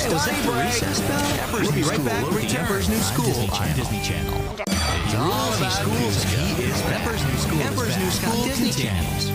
still set for recess bell? Emperor's we'll be right back with the Emperor's New on School Disney on Disney Channel. It's all about Schools, he is Pepper's New School. Emperor's New School Disney continues. Channel.